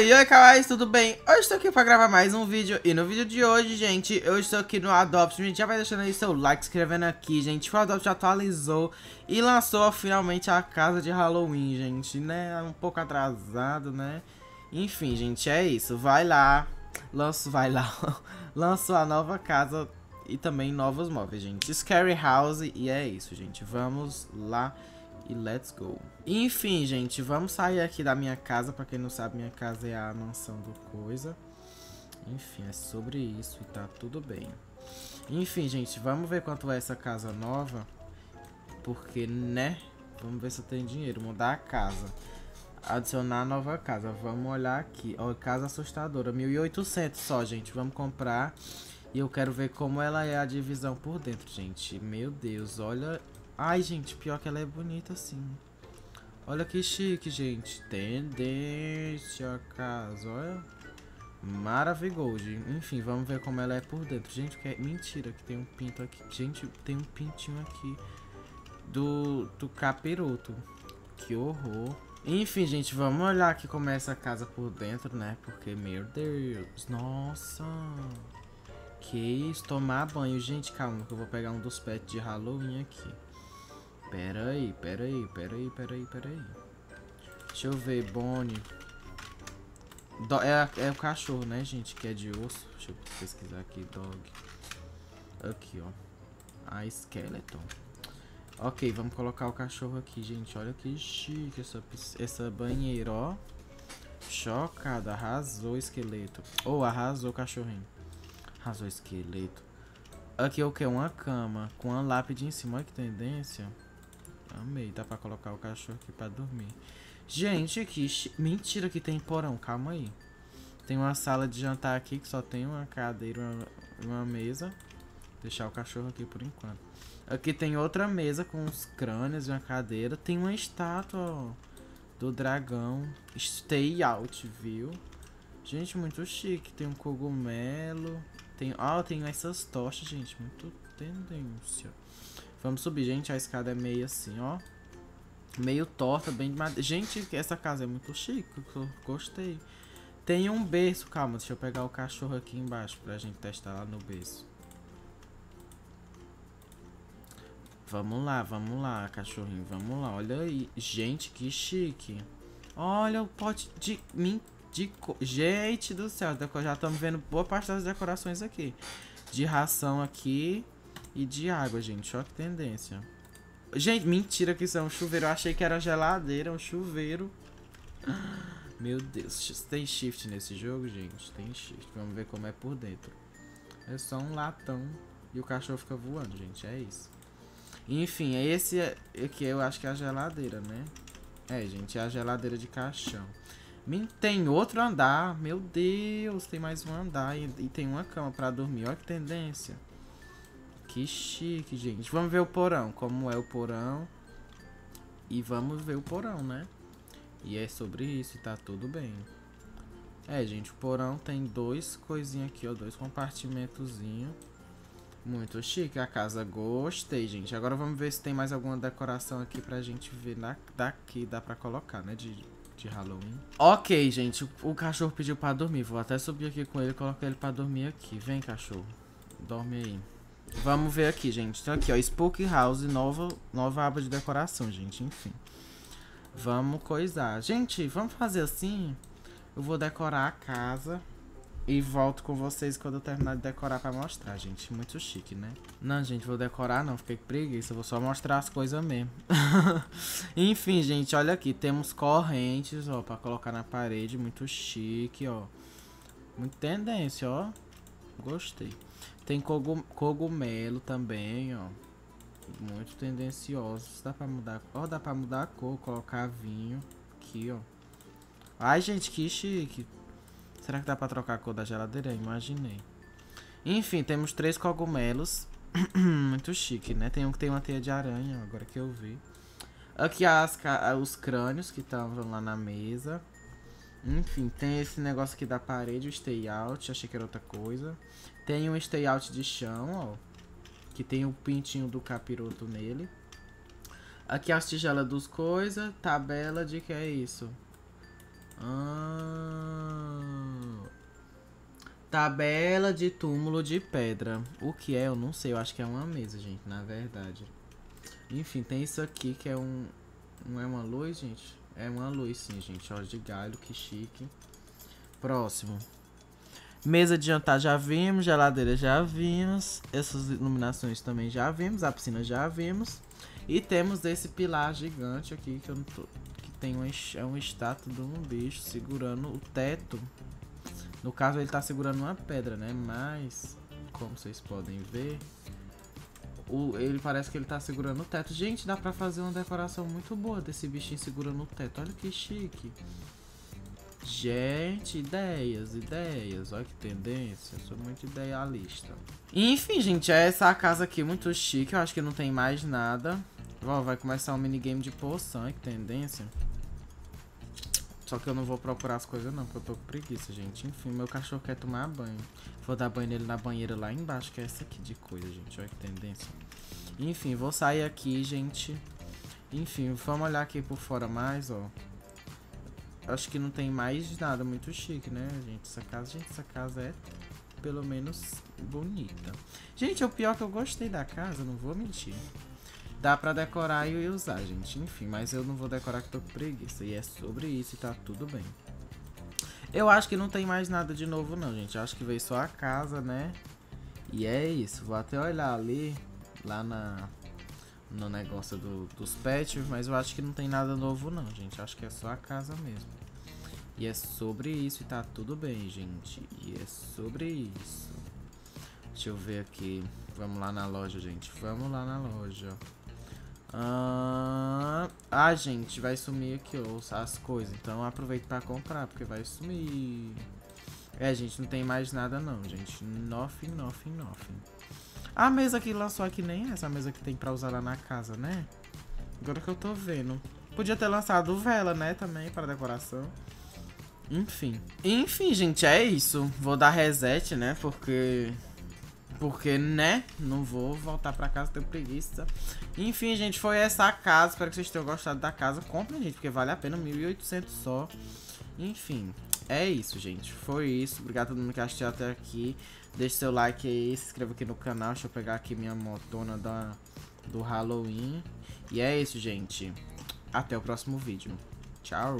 Oi, oi, Kawaii, tudo bem? Hoje estou aqui para gravar mais um vídeo E no vídeo de hoje, gente, eu estou aqui no Adopt Gente, já vai deixando aí seu like, escrevendo aqui, gente. O Adopt atualizou e lançou finalmente a casa de Halloween, gente Né, um pouco atrasado, né? Enfim, gente, é isso, vai lá Lanço, vai lá Lançou a nova casa e também novos móveis, gente. Scary House e é isso, gente. Vamos lá e let's go. Enfim, gente, vamos sair aqui da minha casa. Pra quem não sabe, minha casa é a mansão do coisa. Enfim, é sobre isso e tá tudo bem. Enfim, gente, vamos ver quanto é essa casa nova. Porque, né? Vamos ver se eu tenho dinheiro. Mudar a casa. Adicionar nova casa. Vamos olhar aqui. Ó, casa assustadora. 1.800 só, gente. Vamos comprar. E eu quero ver como ela é a divisão por dentro, gente. Meu Deus, olha Ai, gente, pior que ela é bonita assim. Olha que chique, gente. Tendência, casa, olha. Maravigold. Enfim, vamos ver como ela é por dentro. Gente, que é mentira que tem um pinto aqui. Gente, tem um pintinho aqui do, do capiroto. Que horror. Enfim, gente, vamos olhar aqui como é essa casa por dentro, né? Porque, meu Deus, nossa. Que isso, tomar banho. Gente, calma que eu vou pegar um dos pets de Halloween aqui. Pera aí, pera aí, pera aí, pera aí, pera aí. Deixa eu ver, Bonnie. Do é, é o cachorro, né, gente? Que é de osso. Deixa eu pesquisar aqui, dog. Aqui, ó. A skeleton. Ok, vamos colocar o cachorro aqui, gente. Olha que chique essa, essa banheira, ó. Chocada, arrasou o esqueleto. Ou oh, arrasou o cachorrinho. Arrasou o esqueleto. Aqui é o que? Uma cama com uma lápide em cima. Olha que tendência. Amei, dá pra colocar o cachorro aqui pra dormir. Gente, aqui... Mentira que tem porão, calma aí. Tem uma sala de jantar aqui que só tem uma cadeira e uma, mesa. Deixar o cachorro aqui por enquanto. Aqui tem outra mesa com os crânios e uma cadeira. Tem uma estátua do dragão. Stay out, viu? Gente, muito chique. Tem um cogumelo. Tem, ó, tem essas tochas, gente. Muito tendência. Vamos subir, gente. A escada é meio assim, ó. Meio torta, bem de madeira. Gente, essa casa é muito chique. Gostei. Tem um berço. Calma, deixa eu pegar o cachorro aqui embaixo pra gente testar lá no berço. Vamos lá, vamos lá, cachorrinho. Vamos lá. Olha aí. Gente, que chique. Olha o pote de... de gente do céu. Já estamos vendo boa parte das decorações aqui. De ração aqui. E de água, gente. Olha que tendência. Gente, mentira que isso é um chuveiro. Eu achei que era geladeira, um chuveiro. Meu Deus. Tem shift nesse jogo, gente? Tem shift. Vamos ver como é por dentro. É só um latão. E o cachorro fica voando, gente. É isso. Enfim, é esse aqui eu acho que é a geladeira, né? É, gente, é a geladeira de caixão. Tem outro andar. Meu Deus, tem mais um andar. E, e tem uma cama pra dormir. Olha que tendência. Que chique, gente. Vamos ver o porão. Como é o porão. E vamos ver o porão, né? E é sobre isso tá tudo bem. É, gente, o porão tem dois coisinhas aqui, ó. Dois compartimentozinhos. Muito chique a casa. Gostei, gente. Agora vamos ver se tem mais alguma decoração aqui pra gente ver na, daqui. Dá pra colocar, né? De, de Halloween. Ok, gente. O, o cachorro pediu pra dormir. Vou até subir aqui com ele e colocar ele pra dormir aqui. Vem, cachorro. Dorme aí. Vamos ver aqui, gente. Então aqui, ó, Spook House, nova, nova aba de decoração, gente, enfim. Vamos coisar. Gente, vamos fazer assim. Eu vou decorar a casa e volto com vocês quando eu terminar de decorar pra mostrar, gente. Muito chique, né? Não, gente, vou decorar não, fiquei com preguiça. Vou só mostrar as coisas mesmo. Enfim, gente, olha aqui. Temos correntes, ó, pra colocar na parede. Muito chique, ó. Muito tendência, ó. Gostei. Tem cogumelo também, ó. Muito tendenciosos. Dá pra mudar. Ó, dá pra mudar a cor, colocar vinho. Aqui, ó. Ai, gente, que chique. Será que dá pra trocar a cor da geladeira? Imaginei. Enfim, temos três cogumelos. Muito chique, né? Tem um que tem uma teia de aranha, agora que eu vi. Aqui as, os crânios que estavam lá na mesa. Enfim, tem esse negócio aqui da parede, o stay out, achei que era outra coisa. Tem um stay out de chão, ó. Que tem o pintinho do capiroto nele. Aqui as tigelas dos coisas, tabela de que é isso. Ah, Tabela de túmulo de pedra. O que é? Eu não sei. Eu acho que é uma mesa, gente, na verdade. Enfim, tem isso aqui que é um... Não é uma luz, gente? É uma luz, sim, gente. Ó, de galho, que chique. Próximo. Mesa de jantar já vimos, geladeira já vimos, essas iluminações também já vimos, a piscina já vimos. E temos esse pilar gigante aqui que eu não tô, que tem um, é um estátua de um bicho segurando o teto. No caso ele tá segurando uma pedra, né? Mas, como vocês podem ver, o, ele parece que ele tá segurando o teto. Gente, dá pra fazer uma decoração muito boa desse bichinho segurando o teto. Olha que chique. Gente, ideias, ideias. Olha que tendência. Eu sou muito idealista. Enfim, gente, é essa casa aqui muito chique. Eu acho que não tem mais nada. Ó, vai começar um minigame de poção. Olha que tendência. Só que eu não vou procurar as coisas não, porque eu tô com preguiça, gente. Enfim, meu cachorro quer tomar banho. Vou dar banho nele na banheira lá embaixo, que é essa aqui de coisa, gente. Olha que tendência. Enfim, vou sair aqui, gente. Enfim, vamos olhar aqui por fora mais, ó. Acho que não tem mais nada muito chique, né, gente? Essa casa, gente, essa casa é pelo menos bonita. Gente, o pior é que eu gostei da casa, não vou mentir. Dá pra decorar e usar, gente. Enfim, mas eu não vou decorar que tô com preguiça. E é sobre isso e tá tudo bem. Eu acho que não tem mais nada de novo não, gente. Eu acho que veio só a casa, né? E é isso. Vou até olhar ali, lá na no negócio do, dos pets, mas eu acho que não tem nada novo não, gente. Acho que é só a casa mesmo. E é sobre isso e tá tudo bem, gente. E é sobre isso. Deixa eu ver aqui. Vamos lá na loja, gente. Vamos lá na loja. Ah, ah gente, vai sumir aqui ó, as coisas. Então aproveita pra comprar, porque vai sumir. É, gente, não tem mais nada não, gente. Nothing, nothing, nothing. A mesa que lançou aqui nem é essa mesa que tem pra usar lá na casa, né? Agora que eu tô vendo. Podia ter lançado vela, né, também, para decoração. Enfim. Enfim, gente, é isso. Vou dar reset, né, porque... Porque, né, não vou voltar pra casa, tenho preguiça. Enfim, gente, foi essa a casa. Espero que vocês tenham gostado da casa. Comprem, gente, porque vale a pena, 1.800 só. Enfim, é isso, gente. Foi isso. Obrigado a todo mundo que assistiu até aqui. Deixe seu like aí, se inscreva aqui no canal. Deixa eu pegar aqui minha motona da, do Halloween. E é isso, gente. Até o próximo vídeo. Tchau.